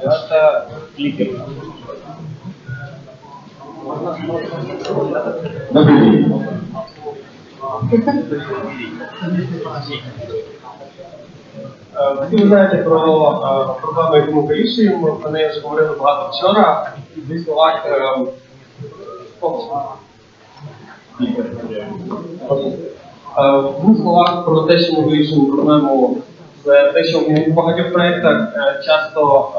Это кликер. Добрый день. Всі ви знаєте про е, проблему, яку ми вирішуємо. Про неї вже говорили багато вчора. В двох словах е, Е, двох словах про те, що ми вирішуємо проблему, це те, що в багатьох проєктах е, часто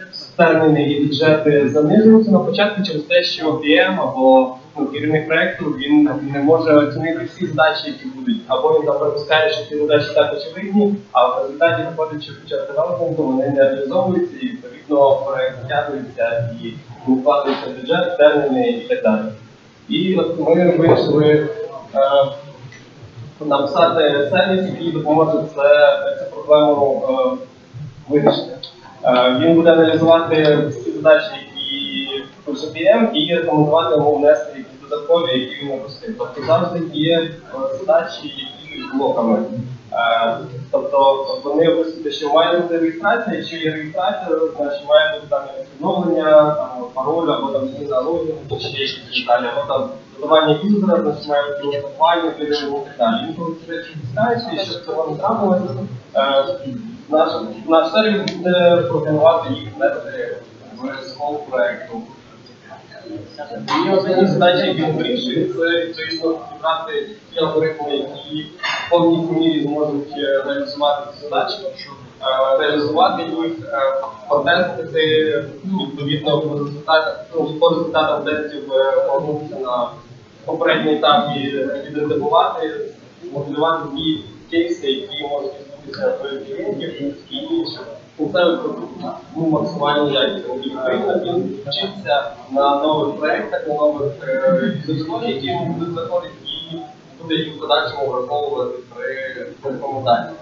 е, терміни і бюджети занижуються на початку через те, що PM або ну, керівник проєкту він не може оцінити всі задачі, які будуть, або він там припускає, що ці задачі так очевидні, а в результаті виходить, що під девелопменту вони не реалізовуються і відповідно проєкт затягується і не вкладається бюджет, терміни і так далі. І от ми вирішили е, написати сервіс, який допоможе це, цю проблему е, вирішити. Е, він буде аналізувати всі задачі, які пише PM, і рекомендувати йому внести додаткові, які він напустив. Тобто завжди є е, задачі, які блоками. Е, тобто вони описують, що має бути реєстрація, якщо є реєстрація, значить має бути там відновлення, пароль, або там зміна логіну, чи ще якісь деталі, або там додавання юзера, значить має бути голосування, перевірення і так далі. Він коли ці речі дістається, і щоб цього не трапилося, е, наш, сервіс буде пропонувати їх методи в свого проекту. І основні задачі, які він це відповідно підібрати ті алгоритми, які в повній мірі зможуть е, реалізувати ці задачі, е, реалізувати їх, е, ну, відповідно по результатах, ну, по результатам тестів повернутися на попередній етапі ідентифікувати, моделювати ті кейси, які можуть відбутися в клієнтів, і щоб кінцевий продукт був максимально якісним. Він вчиться на нових проєктах, на нових історіях, які йому будуть заходити, і буде їх в подальшому враховувати при рекомендаціях.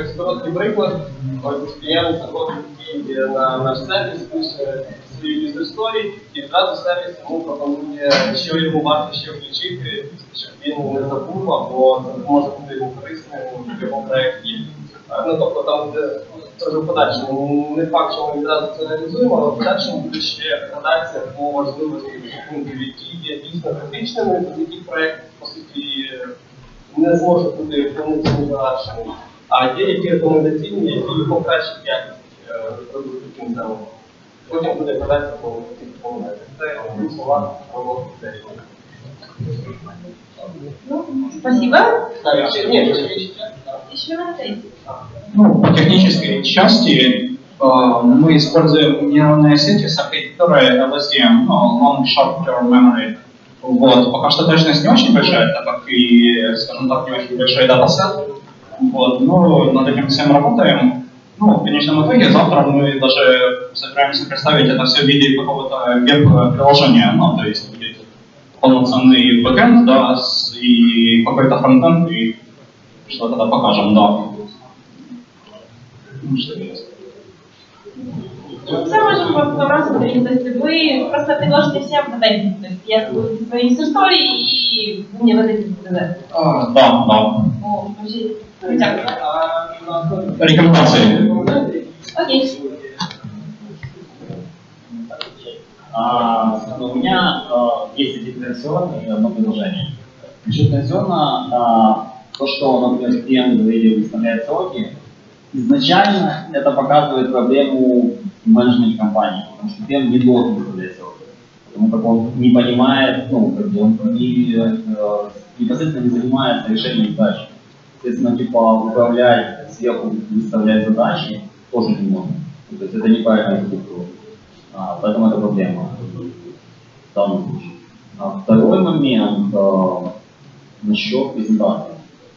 Ось короткий приклад. Ось клієнт заходить на наш сервіс, пише юзер story, і одразу сервіс йому пропонує, що йому варто ще включити, щоб він не забув, або може бути йому корисним в його проєкті. Ну, тобто там буде це вже в подальшому. Не факт, що ми відразу це реалізуємо, але в подальшому буде ще градація по важливості пунктів, які є дійсно критичними, без яких проєкт, по суті, не зможе бути повноцінно завершений. А є які рекомендаційні, які покращать якість е, продукту кінцевого. Потім буде градація по цих допомогах. Це в двох словах про це. Ну, спасибо. Так, ну, по технической части э, мы используем нейронные сети с архитектурой LSTM, ну, Long Short Term Memory. Вот. Пока что точность не очень большая, так как и, скажем так, не очень большой датасет. Вот. Но над этим всем работаем. Ну, в конечном итоге завтра мы даже собираемся представить это все в виде какого-то веб-приложения, ну, то есть будет полноценный бэкэнд, да, и какой-то фронтенд, и что тогда покажем, да. Це можемо просто раз повторить. То есть вы просто предложите всем вот эти. То есть я буду свои истории и вы мне вот эти показать. А, да, да. О, вообще, ну, дякую. Рекомендации. Окей. А, у меня а, есть дифференционные одно предложение. Насчет а, то, что, например, клиент говорили, выставляет сроки, изначально это показывает проблему в менеджменте компании, потому что клиент не должен выставлять сроки. Потому как он не понимает, ну, как бы он не, э, непосредственно не занимается решением задач. Соответственно, типа управлять сверху, выставлять задачи тоже не можно. То есть это неправильная структура. А, поэтому это проблема в данном случае. А второй момент а, насчет презентации.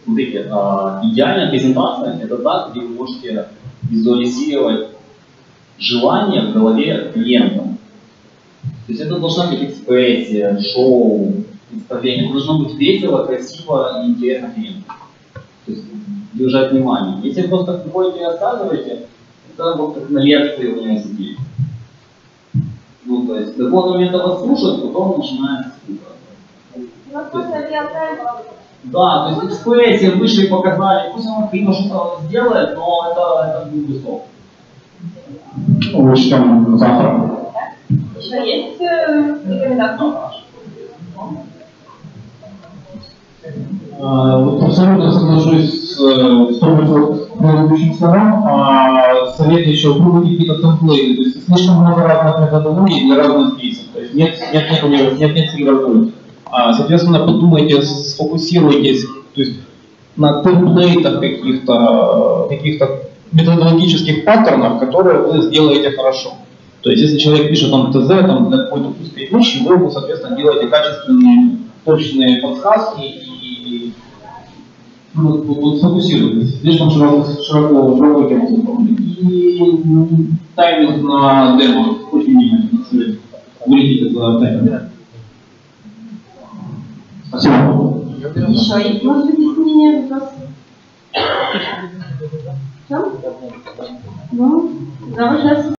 Смотрите, а, идеальная презентация это та, где вы можете визуализировать желание в голове клиента. То есть это должна быть экспрессия, шоу, представление. Должно быть весело, красиво и интересно клиенту. То есть держать внимание. Если вы просто приходите и рассказываете, это вот как на лекции в университете. Ну, то есть, до какого момента вас слушают, потом начинается скука. У нас просто реал-тайм. Да, то есть экспрессия вышли показали, пусть он криво что-то сделает, но это, это будет высоко. Учтем завтра. Еще есть э, рекомендации? А, Вот абсолютно соглашусь с э, предыдущим словам. А, Совет еще пробуйте какие-то темплейты. То есть слишком много разных методологий для разных кейсов. То есть нет, нет, нет, универ- нет, нет сингапура. А, Соответственно, подумайте, сфокусируйтесь то есть, на темплейтах каких-то каких-то методологических паттернов, которые вы сделаете хорошо. То есть, если человек пишет там ТЗ там, для какой-то узкой вещи, вы ему, соответственно, делаете качественные, точные подсказки и ну, вот, вот, сфокусируйтесь. Слишком широко, широко, широко. И тайминг на демо. Очень внимательно. Вылетите за тайминг. Еще есть, может быть, изменения, вопросы? Все? Ну, да, сейчас